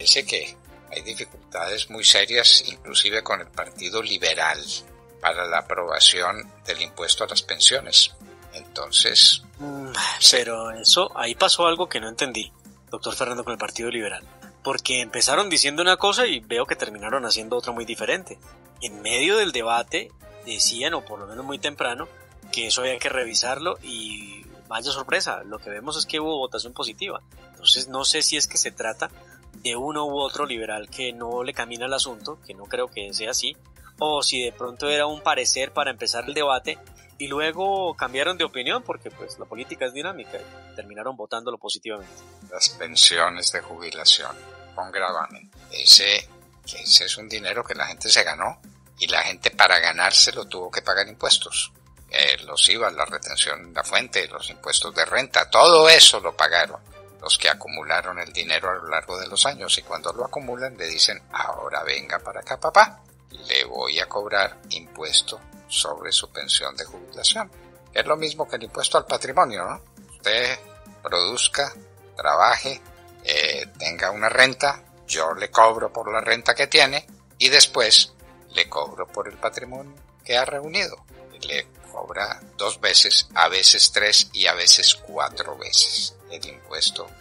Dice que hay dificultades muy serias, inclusive con el Partido Liberal, para la aprobación del impuesto a las pensiones. Entonces... Mm, pero eso, ahí pasó algo que no entendí, doctor Fernando, con el Partido Liberal. Porque empezaron diciendo una cosa y veo que terminaron haciendo otra muy diferente. En medio del debate decían, o por lo menos muy temprano, que eso había que revisarlo y vaya sorpresa, lo que vemos es que hubo votación positiva. Entonces no sé si es que se trata de uno u otro liberal que no le camina el asunto, que no creo que sea así, o si de pronto era un parecer para empezar el debate y luego cambiaron de opinión porque pues la política es dinámica y terminaron votándolo positivamente. Las pensiones de jubilación con gravamen. Ese, ese es un dinero que la gente se ganó y la gente para ganárselo tuvo que pagar impuestos. Eh, los IVA, la retención, la fuente, los impuestos de renta, todo eso lo pagaron los que acumularon el dinero a lo largo de los años y cuando lo acumulan le dicen ahora venga para acá papá le voy a cobrar impuesto sobre su pensión de jubilación. Es lo mismo que el impuesto al patrimonio, ¿no? Usted produzca, trabaje, eh, tenga una renta, yo le cobro por la renta que tiene y después le cobro por el patrimonio que ha reunido. Le cobra dos veces, a veces tres y a veces cuatro veces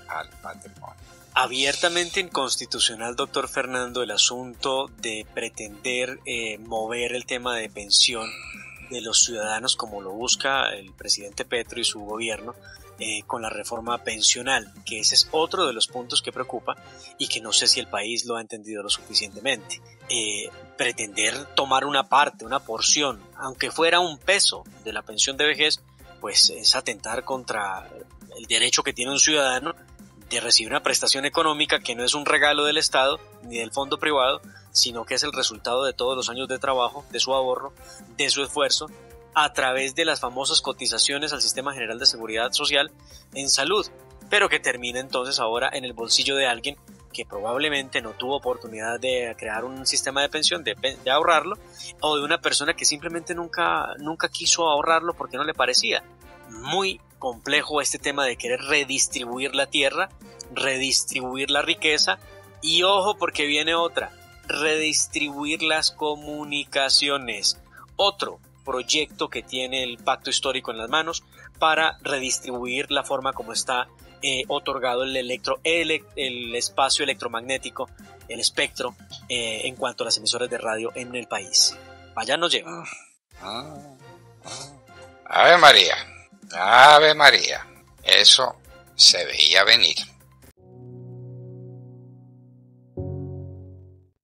al patrimonio abiertamente inconstitucional, doctor Fernando, el asunto de pretender eh, mover el tema de pensión de los ciudadanos como lo busca el presidente Petro y su gobierno eh, con la reforma pensional, que ese es otro de los puntos que preocupa y que no sé si el país lo ha entendido lo suficientemente. Eh, pretender tomar una parte, una porción, aunque fuera un peso de la pensión de vejez, pues es atentar contra el derecho que tiene un ciudadano de recibir una prestación económica que no es un regalo del Estado ni del fondo privado, sino que es el resultado de todos los años de trabajo, de su ahorro, de su esfuerzo, a través de las famosas cotizaciones al Sistema General de Seguridad Social en salud, pero que termina entonces ahora en el bolsillo de alguien que probablemente no tuvo oportunidad de crear un sistema de pensión, de, ahorrarlo, o de una persona que simplemente nunca, nunca quiso ahorrarlo porque no le parecía. Muy complejo este tema de querer redistribuir la tierra, redistribuir la riqueza y ojo porque viene otra, redistribuir las comunicaciones. Otro proyecto que tiene el pacto histórico en las manos para redistribuir la forma como está eh, otorgado el, electro, el, espacio electromagnético, el espectro, eh, en cuanto a las emisoras de radio en el país. Allá nos lleva. Ah, ah, Ave María. Ave María. Eso se veía venir.